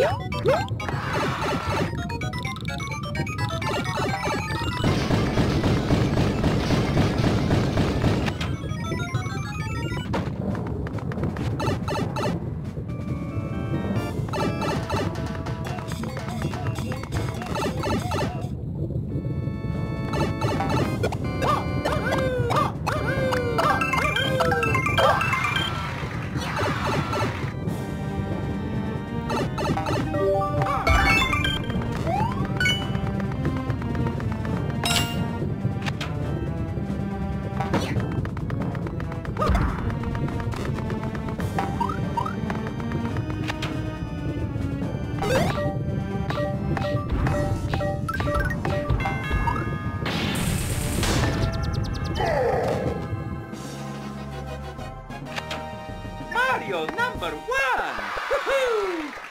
よ。Mario number one! Woohoo!